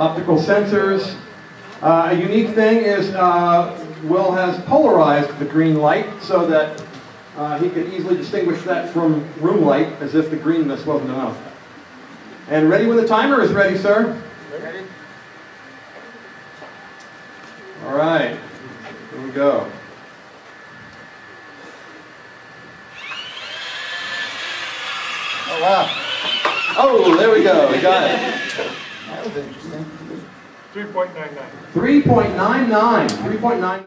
optical sensors. Uh, a unique thing is uh, Will has polarized the green light so that uh, he could easily distinguish that from room light as if the greenness wasn't enough. And ready when the timer is ready, sir? Ready? All right, here we go. Oh, wow. Oh, there we go, we got it. That was interesting. 3.99. 3.99, 3.9.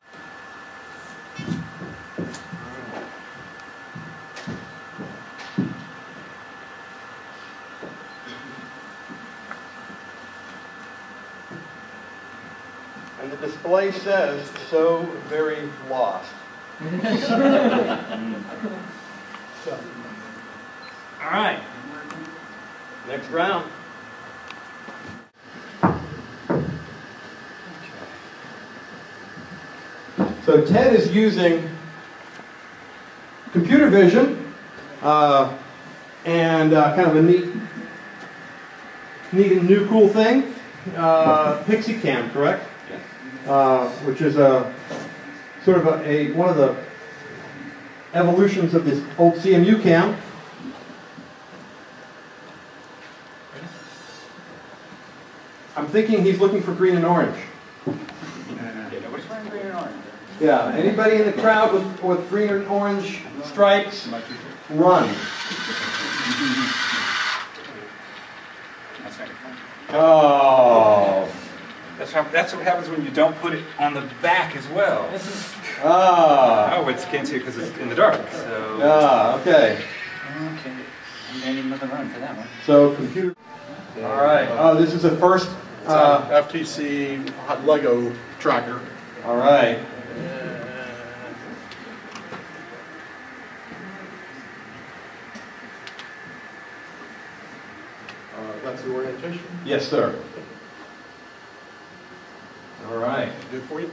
And the display says, so very lost. All right. Next round. So Ted is using computer vision uh, and uh, kind of a neat, neat new cool thing. Uh, Pixy Cam, correct? Uh, which is a sort of a, a one of the evolutions of this old CMU cam. I'm thinking he's looking for green and orange. Nobody's wearing green and orange. Yeah, anybody in the crowd with, with green and orange stripes, run. That's. Oh. That's, how, that's what happens when you don't put it on the back as well. Ah. Oh, it's can't see it because it's in the dark. So Ah, okay. Okay. I'm gonna need another run for that one. So computer. All right. Oh, this is the first. Uh, FTC hot Lego tracker. all right. Uh, that's the orientation. Yes, sir. All right. Good for you.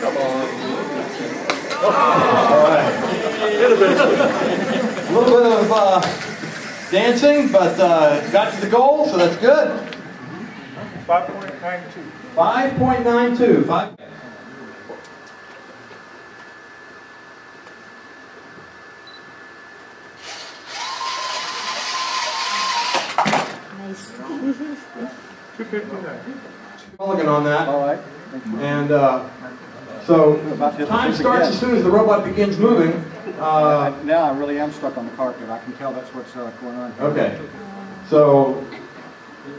Come on. All right. Innovation. A little bit of uh, dancing, but uh, got to the goal, so that's good. 5.92. 5.92. Five. Nice. 259. Mulligan on that. All right. And uh, so time starts as soon as the robot begins moving. Uh, Now I really am stuck on the carpet. I can tell that's what's uh, going on. here. okay. So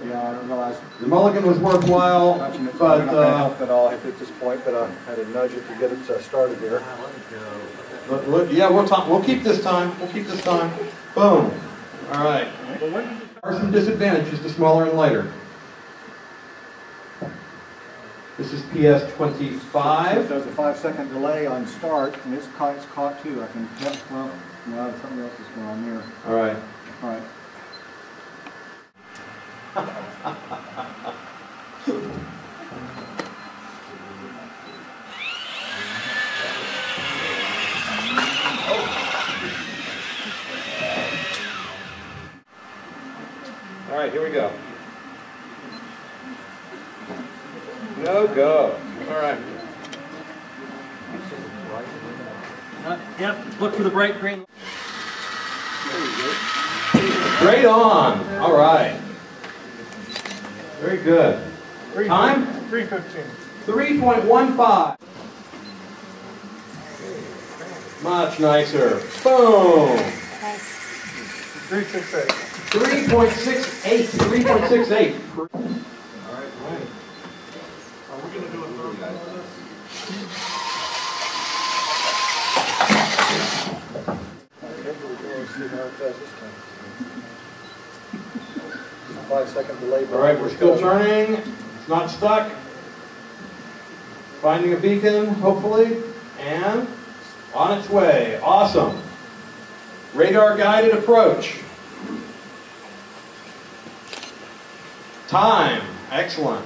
Yeah, I don't realize. the mulligan was worthwhile, Touching it's but not gonna uh, help at all at this point, but I had to nudge it to get it uh, started here. look, look, yeah, we'll talk. We'll keep this time. We'll keep this time. Boom. All right. There are some disadvantages to smaller and lighter. This is PS If 25. There's a five second delay on start, and it's caught, it's caught too. I can tell, well, no, something else is going on there. All right. All right. All right, here we go. No go. All right. Uh, Yep, look for the bright green. Straight on. All right. Very good. Time? 315. 3.15. Much nicer. Boom. 368. 3.68. 3.68. All right, right. Are we gonna do a third one of this? Five second delay. All right, we're still turning. It's not stuck. Finding a beacon, hopefully, and on its way. Awesome. Radar guided approach. Time. Excellent.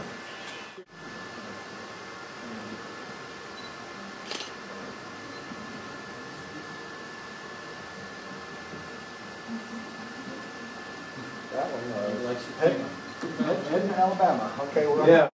One? Uh, Ed- Ed- Edmond, Alabama. Okay, well. Yeah.